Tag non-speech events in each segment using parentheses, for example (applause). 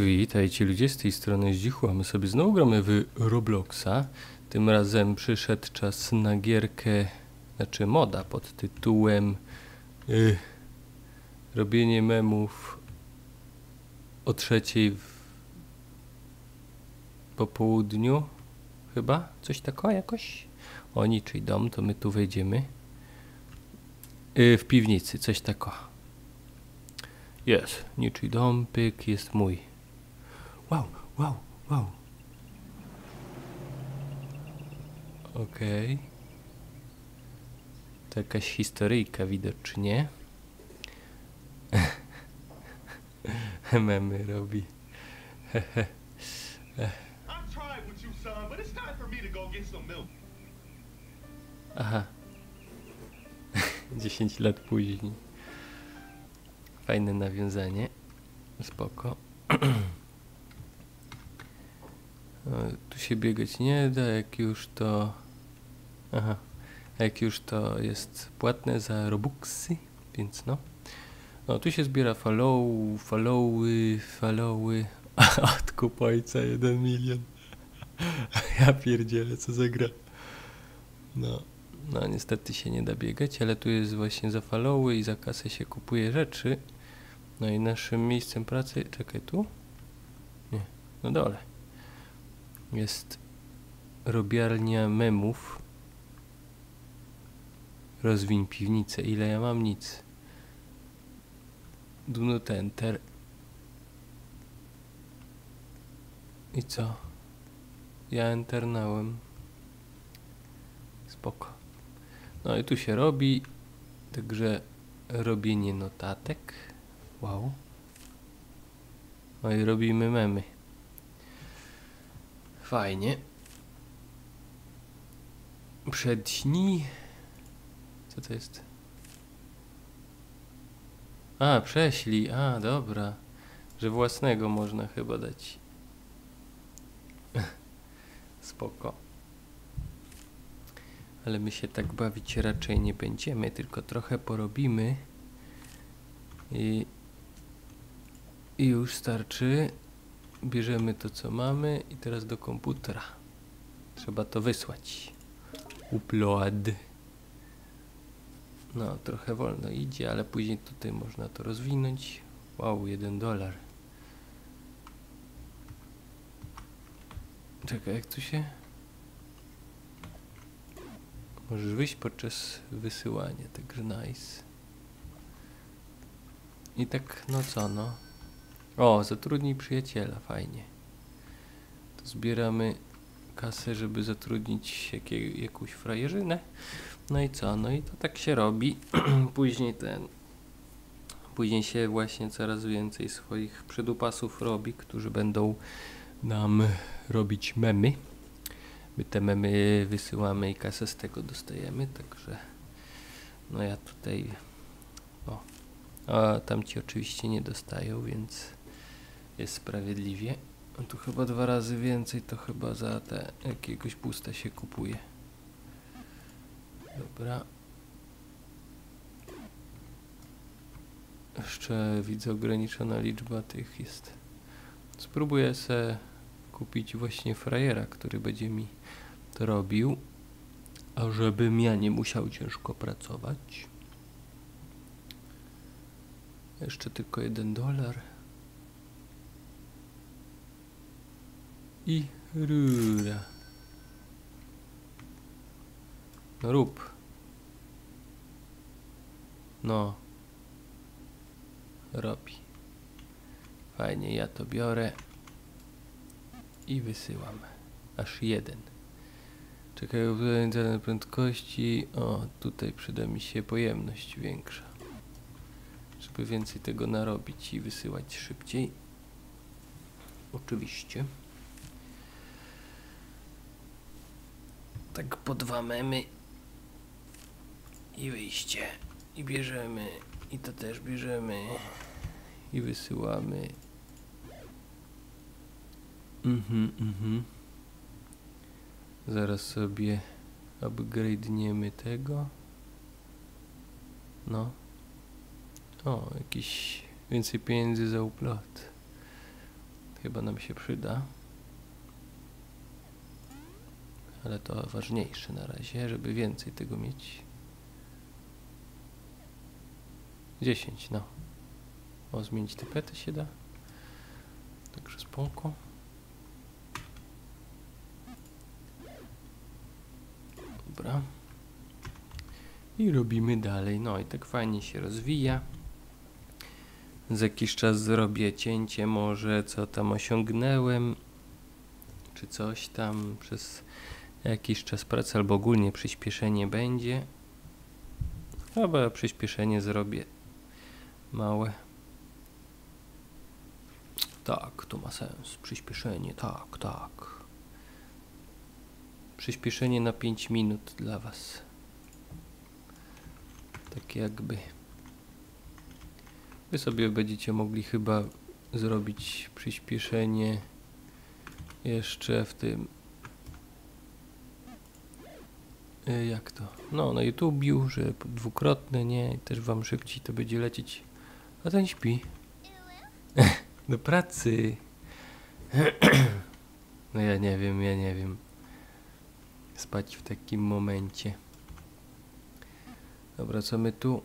Witajcie ludzie z tej strony Zdzichu, a my sobie znowu gramy w Robloxa. Tym razem przyszedł czas na gierkę, znaczy moda pod tytułem y, Robienie memów o trzeciej w, po południu chyba? Coś takiego jakoś? O niczyj dom, to my tu wejdziemy. Y, w piwnicy, coś takiego. Jest, niczyj dom, pyk, jest mój. Wow, wow, wow. Okej. To jakaś historyjka widocznie. (laughs) Memy robi. Aha. 10 lat później. Fajne nawiązanie. Spoko. (clears throat) O, tu się biegać nie da, jak już to... Aha. Jak już to jest płatne za robuxy, więc no. No, tu się zbiera follow, followy, followy. (laughs) Od kupojca 1 milion. (laughs) Ja pierdzielę, co za gra. No, no niestety się nie da biegać, ale tu jest właśnie za followy i za kasę się kupuje rzeczy. No i naszym miejscem pracy, czekaj tu? Nie, na dole. Jest robiarnia memów. Rozwiń piwnicę. Ile ja mam? Nic. Do not enter. I co? Ja enternałem. Spoko. No i tu się robi. Także robienie notatek. Wow. No i robimy memy. Fajnie. Przedśnij. Co to jest? A, prześlij. A, dobra. Że własnego można chyba dać. (laughs) Spoko. Ale my się tak bawić raczej nie będziemy, tylko trochę porobimy. I już starczy. Bierzemy to, co mamy i teraz do komputera. Trzeba to wysłać. Upload. No, trochę wolno idzie, ale później tutaj można to rozwinąć. Wow, jeden dolar. Czekaj, jak tu się... Możesz wyjść podczas wysyłania, także nice. I tak, no co, no. O, zatrudnij przyjaciela, fajnie. To zbieramy kasę, żeby zatrudnić jakie, jakąś frajerzynę. No i co? No i to tak się robi. (clears throat) Później ten. Później się właśnie coraz więcej swoich przedupasów robi, którzy będą nam robić memy. My te memy wysyłamy i kasę z tego dostajemy, także no ja tutaj o, a tamci oczywiście nie dostają, więc jest sprawiedliwie. A tu chyba dwa razy więcej, to chyba za te jakiegoś pusta się kupuje. Dobra. Jeszcze widzę ograniczona liczba tych jest. Spróbuję se kupić właśnie frajera, który będzie mi to robił, a żebym ja nie musiał ciężko pracować. Jeszcze tylko jeden dolar. I rura. No rób. No. Robi. Fajnie, ja to biorę i wysyłam. Aż jeden. Czekaj, internet prędkości. O, tutaj przyda mi się pojemność większa. Żeby więcej tego narobić i wysyłać szybciej. Oczywiście. Tak po dwa memy. I wyjście. I bierzemy. I to też bierzemy. I wysyłamy. Mhm, mhm. Zaraz sobie upgrade'niemy tego. No. O, jakiś więcej pieniędzy za upload. chyba nam się przyda. Ale to ważniejsze na razie, żeby więcej tego mieć. 10, no. O, zmienić tapetę się da. Także spoko. Dobra. I robimy dalej. No i tak fajnie się rozwija. Za jakiś czas zrobię cięcie może, co tam osiągnąłem, czy coś tam przez jakiś czas pracy, albo ogólnie przyspieszenie będzie. Chyba przyspieszenie zrobię małe. Tak, to ma sens. Przyspieszenie, tak, tak. Przyspieszenie na 5 minut dla Was. Tak jakby. Wy sobie będziecie mogli chyba zrobić przyspieszenie jeszcze w tym. y, Jak to? No, na YouTubiu, że dwukrotne, nie? Też Wam szybciej to będzie lecieć. A ten śpi. (laughs) Do pracy. (clears throat) No ja nie wiem, ja nie wiem. Spać w takim momencie. Dobra, co my tu?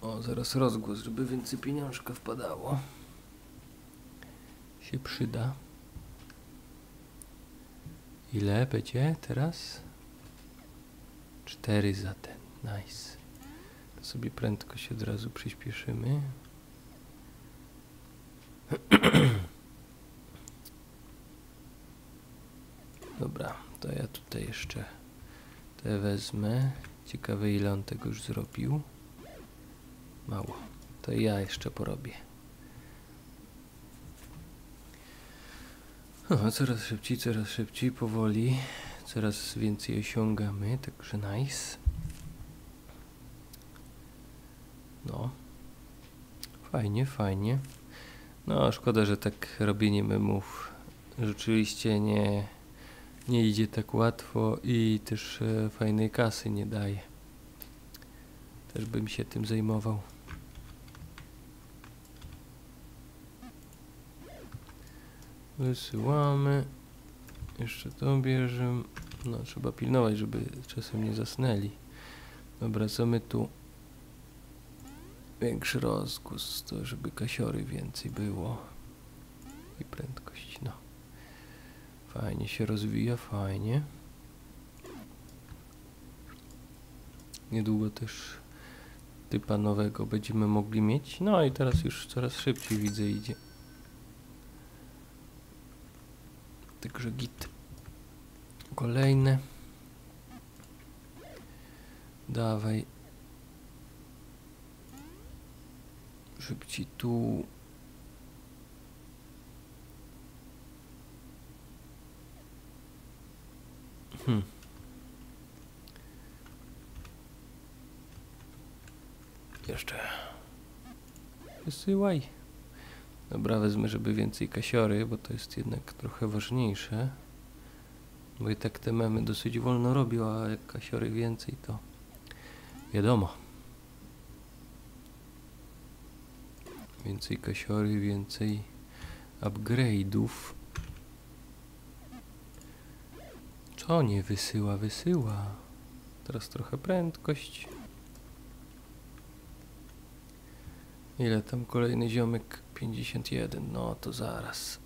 O, zaraz rozgłos, żeby więcej pieniążka wpadało. Się przyda. Ile będzie teraz? Cztery za ten. Nice. To sobie prędkość od razu przyspieszymy. (clears throat) Dobra, to ja tutaj jeszcze te wezmę. Ciekawe ile on tego już zrobił. Mało. To ja jeszcze porobię. O, coraz szybciej, coraz szybciej, powoli. Coraz więcej osiągamy, także nice. No. Fajnie, fajnie. No, szkoda, że tak robienie memów rzeczywiście nie, nie idzie tak łatwo i też e, fajnej kasy nie daje. Też bym się tym zajmował. Wysyłamy. Jeszcze to bierzemy. No, trzeba pilnować, żeby czasem nie zasnęli. Dobra, co my tu? Większy rozgłos, to żeby kasiory więcej było. I prędkość, no. Fajnie się rozwija, fajnie. Niedługo też typa nowego będziemy mogli mieć. No i teraz już coraz szybciej widzę idzie. Także git. Kolejne. Dawaj. Szybciej tu. Hmm. Jeszcze. Wysyłaj. Dobra, wezmę, żeby więcej kasiory, bo to jest jednak trochę ważniejsze. Bo i tak te memy dosyć wolno robią, a jak kasiory więcej, to wiadomo. Więcej kasiory, więcej upgrade'ów. Co nie wysyła? Wysyła. Teraz trochę prędkość. Ile tam kolejny ziomek? 51. No to zaraz.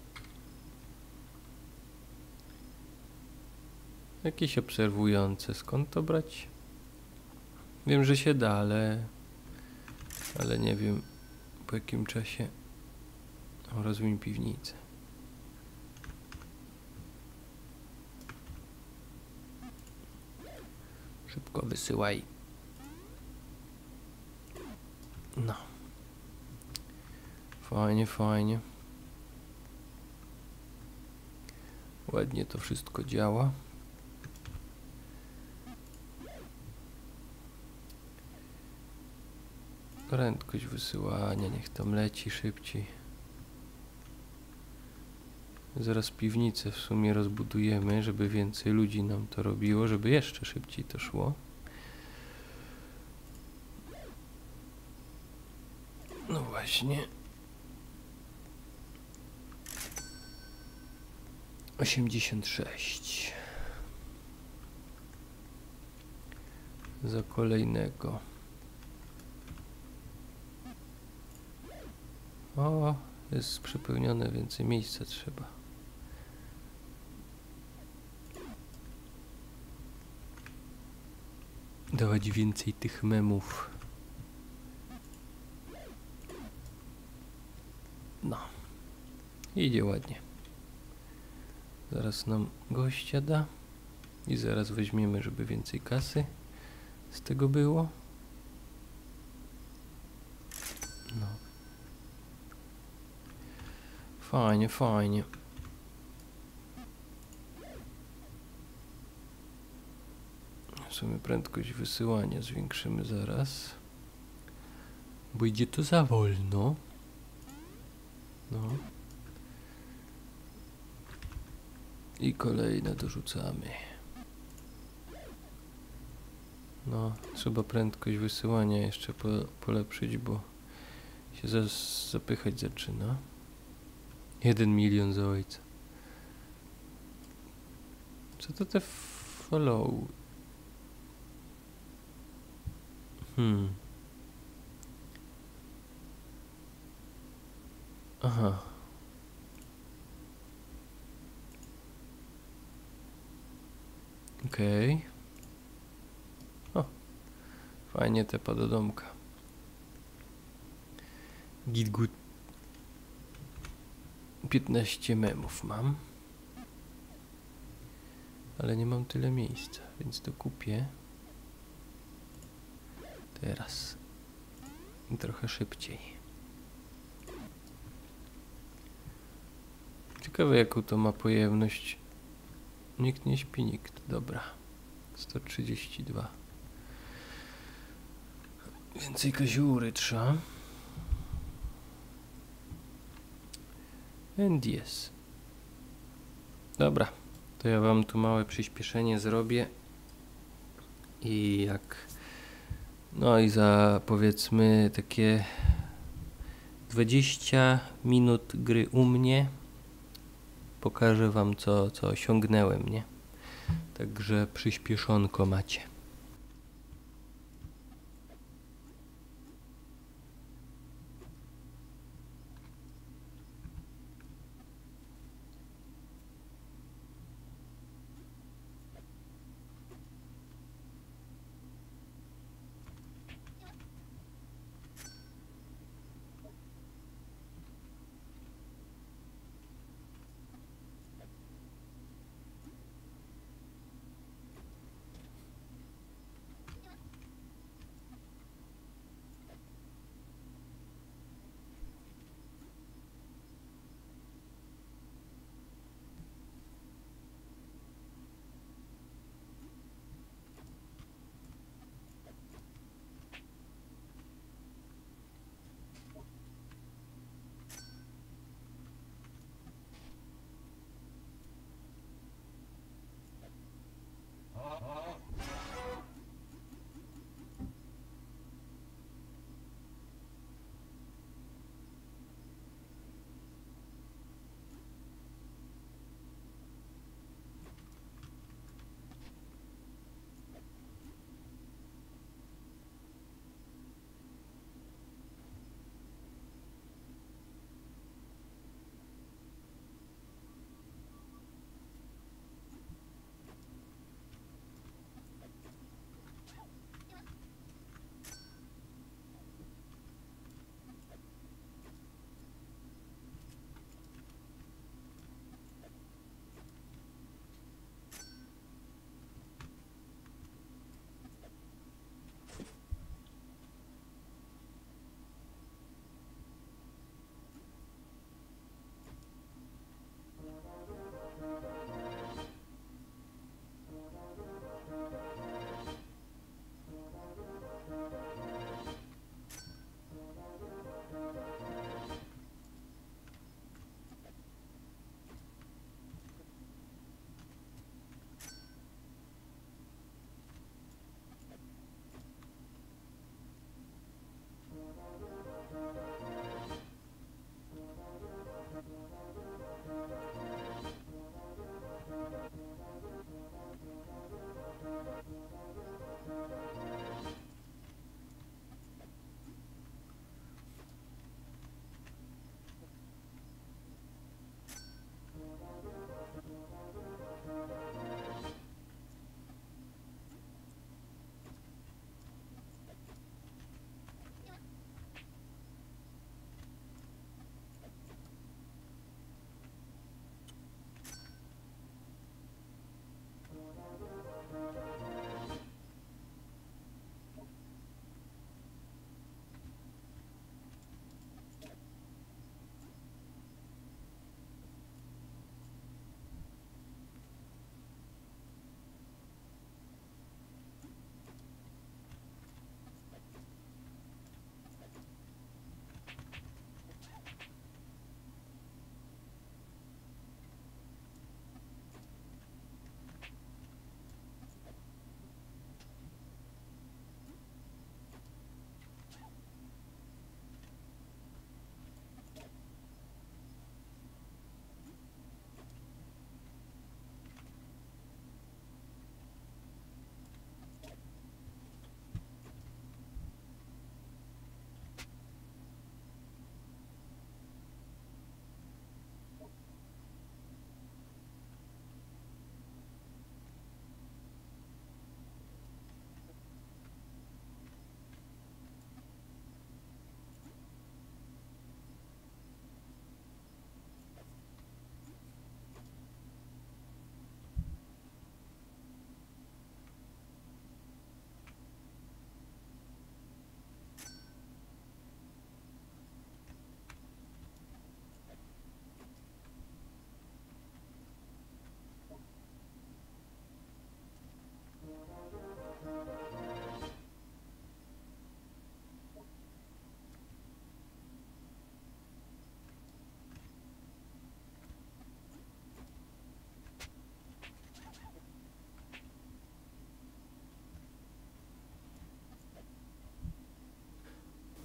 Jakieś obserwujące. Skąd to brać? Wiem, że się da, ale... Ale nie wiem po jakim czasie. O, rozwin piwnicę. Szybko wysyłaj. No. Fajnie, fajnie. Ładnie to wszystko działa. Prędkość wysyłania, niech tam leci szybciej. Zaraz piwnicę w sumie rozbudujemy, żeby więcej ludzi nam to robiło, żeby jeszcze szybciej to szło. No właśnie. Osiemdziesiąt sześć. Za kolejnego. O, jest przepełnione, więcej miejsca trzeba. Dawać więcej tych memów. No. Idzie ładnie. Zaraz nam gościa da. I zaraz weźmiemy, żeby więcej kasy z tego było. No. Fajnie, fajnie. W sumie prędkość wysyłania zwiększymy zaraz. Bo idzie to za wolno. No. I kolejne dorzucamy. No, trzeba prędkość wysyłania jeszcze po, polepszyć, bo się zapychać zaczyna. Jeden milion za ojca. Co to te follow? Hmm. Aha. Okej. O. Fajnie tepa do domka. Git good. 15 memów mam. Ale nie mam tyle miejsca, więc to kupię. Teraz. Trochę szybciej. Ciekawe jaką to ma pojemność. Nikt nie śpi, nikt. Dobra. 132. Więcej kaziury trzeba. And yes. Dobra, to ja wam tu małe przyspieszenie zrobię. I jak. No i za powiedzmy takie 20 minut gry u mnie pokażę wam co, co osiągnąłem, nie? Także przyspieszonko macie.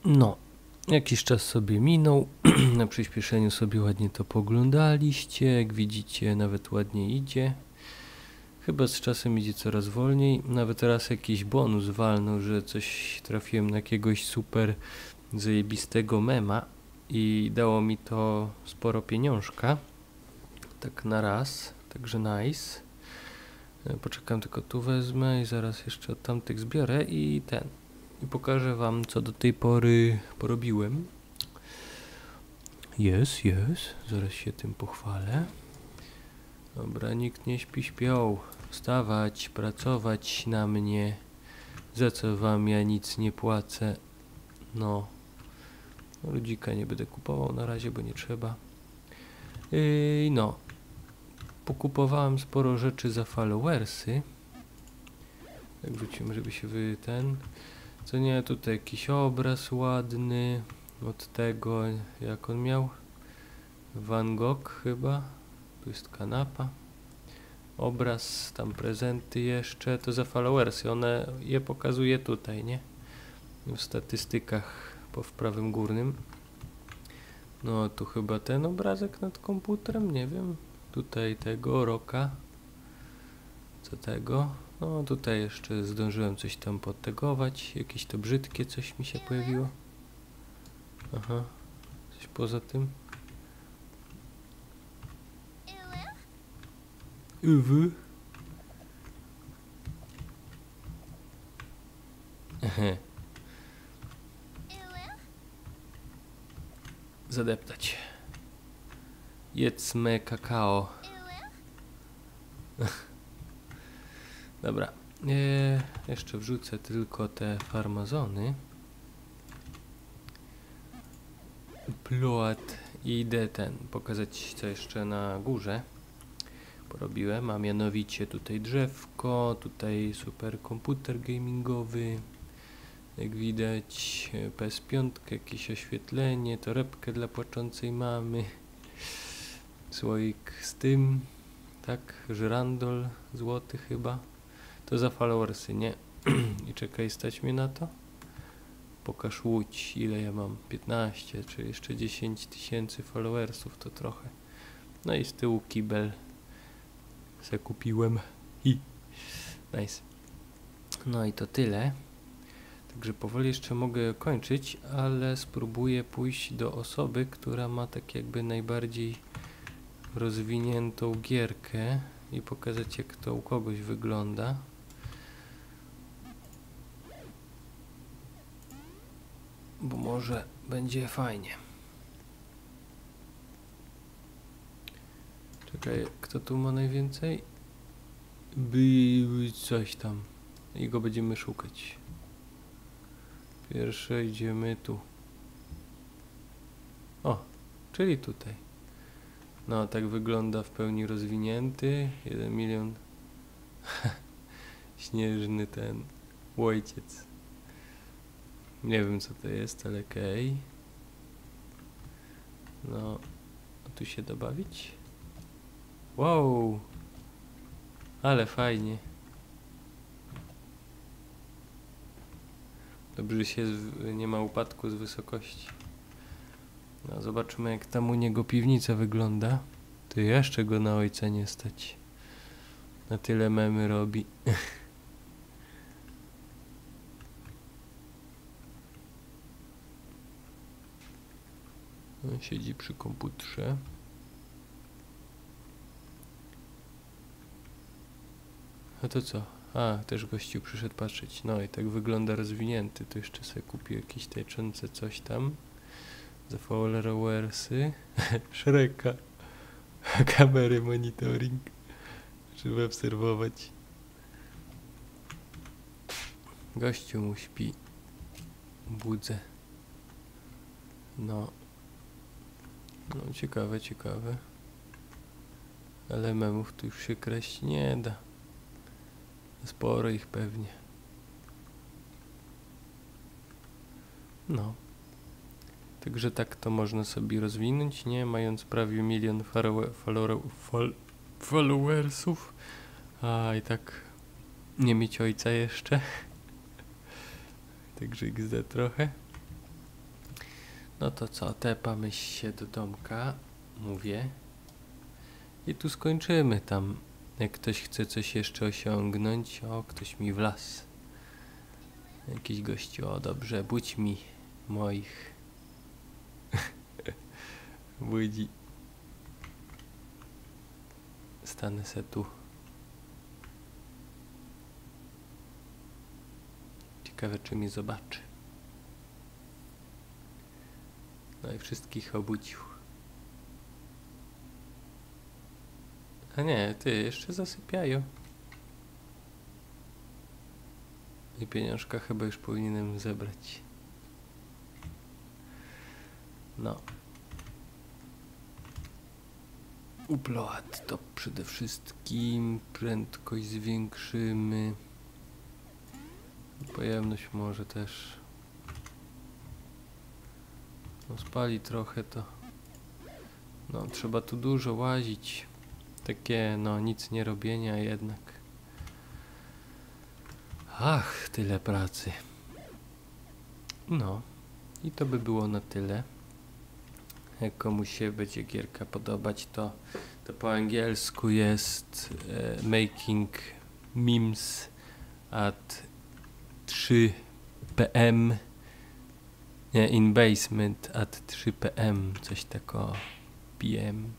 No, jakiś czas sobie minął. (clears throat) Na przyspieszeniu sobie ładnie to poglądaliście. Jak widzicie, nawet ładnie idzie. Chyba z czasem idzie coraz wolniej. Nawet raz jakiś bonus walnął, że coś trafiłem na jakiegoś super zajebistego mema i dało mi to sporo pieniążka. Tak na raz, także nice. E, Poczekam tylko tu wezmę i zaraz jeszcze od tamtych zbiorę i ten. I pokażę wam co do tej pory porobiłem. Jest, jest. Zaraz się tym pochwalę. Dobra, nikt nie śpi śpią. Wstawać, pracować na mnie. Za co wam ja nic nie płacę. No. Ludzika nie będę kupował na razie, bo nie trzeba. Yy, no. Pokupowałem sporo rzeczy za followersy. Tak wrócimy, żeby się wy ten. Co nie, tutaj jakiś obraz ładny. Od tego, jak on miał. Van Gogh chyba. Tu jest kanapa. Obraz, tam prezenty jeszcze. To za followersy. One je pokazuje tutaj, nie? W statystykach po w prawym górnym. No tu chyba ten obrazek nad komputerem, nie wiem. Tutaj tego roka. Co tego? No tutaj jeszcze zdążyłem coś tam podtegować. Jakieś to brzydkie coś mi się pojawiło. Aha. Coś poza tym. Uwy. Zadeptać. Jedzmy kakao. (laughs) (laughs) Dobra. E, jeszcze wrzucę tylko te farmazony. Plot i idę ten pokazać co jeszcze na górze porobiłem, a mianowicie tutaj drzewko, tutaj super komputer gamingowy, jak widać e, PS5, jakieś oświetlenie, torebkę dla płaczącej mamy, słoik z tym, tak, żyrandol złoty chyba, to za followersy, nie? (clears throat) I czekaj, stać mnie na to? Pokaż łódź, ile ja mam, 15 czy jeszcze 10 tysięcy followersów, to trochę. No i z tyłu kibel se kupiłem i (laughs) nice. No i to tyle. Także powoli jeszcze mogę kończyć, ale spróbuję pójść do osoby, która ma tak jakby najbardziej rozwiniętą gierkę i pokazać jak to u kogoś wygląda. Bo może będzie fajnie. Czekaj, kto tu ma najwięcej? By coś tam. I go będziemy szukać. Pierwsze idziemy tu. O, czyli tutaj. No, tak wygląda w pełni rozwinięty. 1 milion. (laughs) Śnieżny ten łojciec. Nie wiem co to jest, ale okej. No, tu się dobawić? Wow! Ale fajnie. Dobrze, się nie ma upadku z wysokości. No, zobaczymy jak tam u niego piwnica wygląda. To jeszcze go na ojca nie stać. Na tyle memy robi. (laughs) Siedzi przy komputerze. A to co? A, też gościu przyszedł patrzeć. No i tak wygląda rozwinięty. Tu jeszcze sobie kupił jakieś tańczące coś tam. Za followersy. (laughs) Szreka. (laughs) Kamery monitoring. Żeby obserwować. Gościu mu śpi. Budzę. No. No ciekawe, ciekawe. Ale memów tu już się kreść nie da. Sporo ich pewnie. No. Także tak to można sobie rozwinąć, nie? Mając prawie milion followe- follower- fol- followersów. A i tak nie mieć ojca jeszcze. (laughs) Także XD trochę. No to co, tepamy się do domka, mówię. I tu skończymy tam. Jak ktoś chce coś jeszcze osiągnąć, o, ktoś mi wlazł. Jakiś gościu, o dobrze, budź mi moich. (laughs) Budzi. Stanę se tu. Ciekawe, czy mi zobaczy. No i wszystkich obudził. A nie, ty, jeszcze zasypiają. I pieniążka chyba już powinienem zebrać. No. Upload to przede wszystkim prędkość zwiększymy. Pojemność może też. Spali trochę to. No trzeba tu dużo łazić. Takie no nic nie robienia jednak. Ach, tyle pracy. No i to by było na tyle. Jak komuś się będzie gierka podobać, to, to po angielsku jest e, making memes at 3 pm nie, in basement at 3 pm, coś takiego pm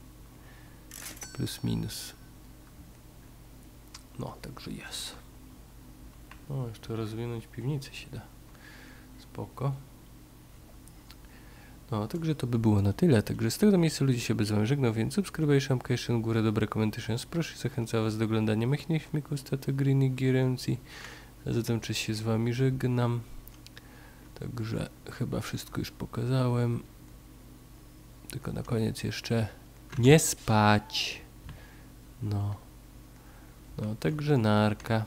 plus minus. No, także jest. No, jeszcze rozwinąć piwnicę się da. Spoko. No, także to by było na tyle. Także z tego miejsca ludzie się bez wami żegnał, więc subskrybuj, szamka jeszcze górę, dobre komentarze, proszę zachęcam was do oglądania moich filmików, staty gry Nigierencji. A zatem cześć się z wami żegnam. Także chyba wszystko już pokazałem. Tylko na koniec jeszcze nie spać. No. No, także narka.